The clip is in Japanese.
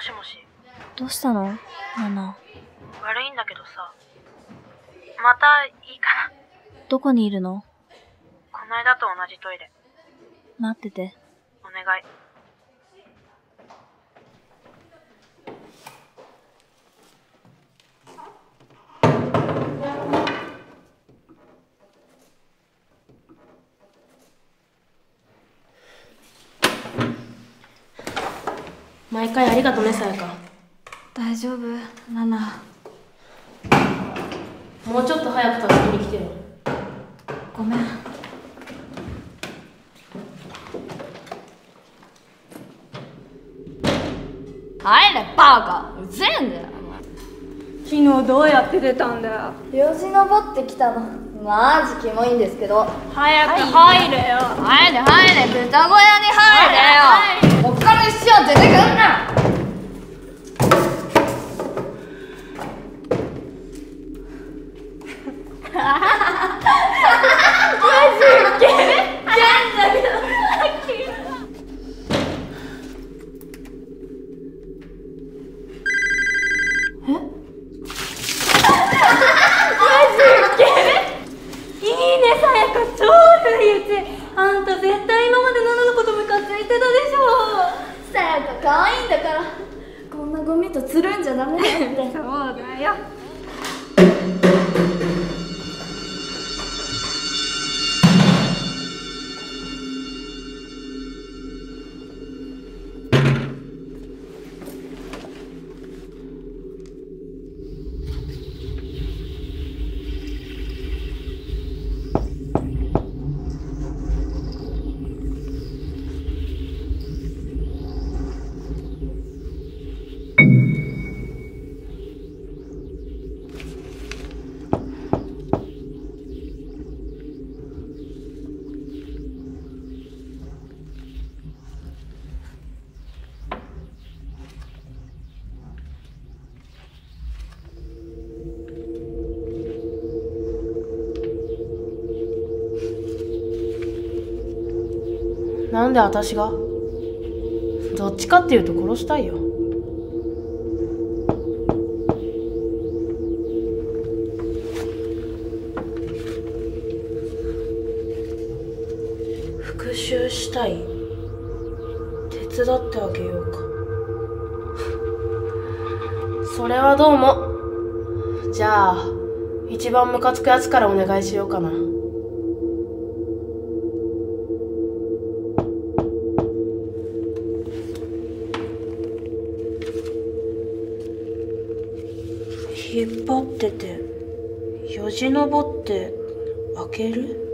しもし。どうしたの？ナナ。悪いんだけどさ。またいいかな。どこにいるの？この間と同じトイレ。待ってて。お願い毎回ありがとねさやか。大丈夫ナナ。もうちょっと早く助けに来てよ。ごめん。入れバカうぜえんだよ昨日どうやって出たんだよ。よじ登ってきたのマジキモいんですけど。早く入れよ。入れ入れ。豚小屋に入れよ。こっから一生出てくんないいねさやか超不意打ちあんた絶対今までナナのことムカついてたでしょさやか可愛いんだからこんなゴミとつるんじゃダメだよってそうだよなんで私が？どっちかっていうと殺したいよ。復讐したい。手伝ってあげようか。それはどうも。じゃあ一番ムカつくやつからお願いしようかな。張っててよじ登って開ける？